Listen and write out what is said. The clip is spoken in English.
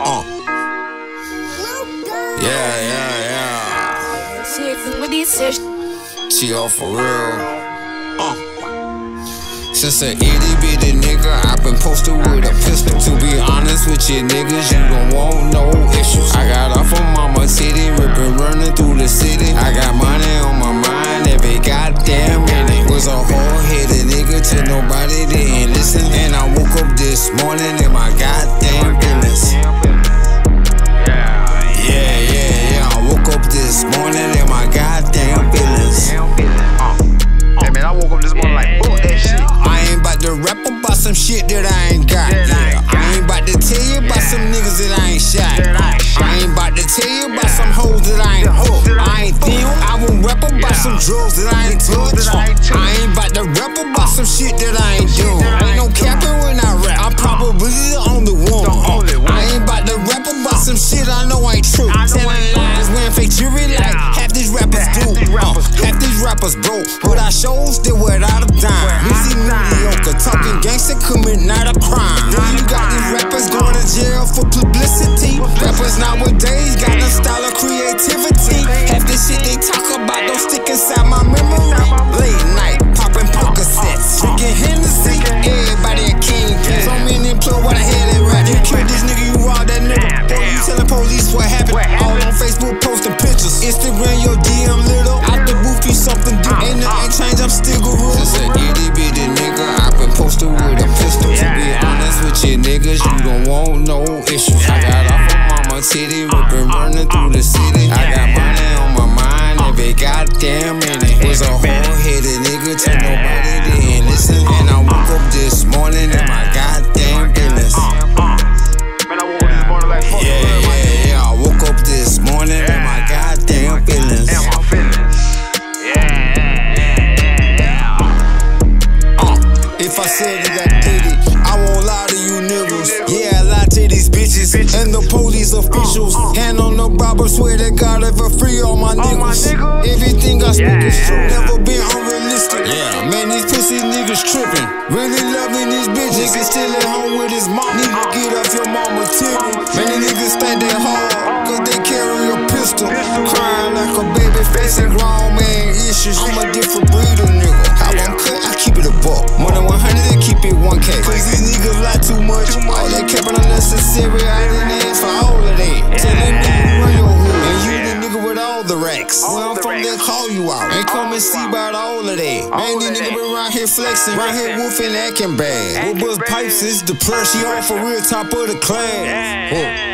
Uh. Yeah, yeah, yeah. Shit, what these shit? Chill for real. Uh. Since a itty bitty nigga, i been posted with a pistol. To be honest with you niggas, you don't want no issues. I got off of mama city, ripping, running through the city. I got money on my mind every goddamn minute. Was a hard headed nigga till nobody didn't listen. And I woke up this morning in my goddamn some shit that I ain't got. Yeah. I ain't about to tell you about some niggas that I ain't shot. I ain't shot. I ain't about to tell you about some hoes that I ain't hooked. I ain't deal. I won't rap about some drugs that I ain't touched. I ain't touched. I ain't about to rap about some shit that I ain't doing. Ain't no capping when I rap. I'm probably the only one. The only one. I ain't about to rap about some shit I know rappers broke. Without shows, still without a dime. Without Missy a dime. mediocre, talking gangster, commit not a crime. Not you got these rappers going to jail for publicity. Rappers nowadays got a style of creativity. Ripping, running through the city. I got money on my mind every goddamn minute. Was a whole headed nigga till nobody didn't listen. And I woke up this morning in my goddamn business. Man, I woke up this morning like, fuck Yeah, the world, man. yeah, yeah. I woke up this morning in my goddamn feelings. Damn, my feelings. Yeah, yeah, yeah, yeah. Uh, if I said it, I did it. I won't lie to you niggas. Yeah, I lie to these bitches and the police officials. Uh, uh. Hand on the Bible, swear to God, if I free all my niggas. Everything I speak is true, never been unrealistic. Yeah, man, these pussy niggas tripping. Really loving these bitches. Nigga still at home with his mom. Need to get off your mama titty. Man, these niggas think they hard, cause they carry a pistol. Crying like a baby, facing grown man issues. I'm a different breed of nigga. How I'm cut, I keep it a buck. More than 100, they keep it 1K. Cause these niggas lie too much. All they capping unnecessary. I Where I'm the from, they call you out. Ain't come and see about all of that. Man, these niggas been around here flexing. Right here woofing, acting bad. What bust bad. pipes is the pressure. She on for real top of the class. Whoa.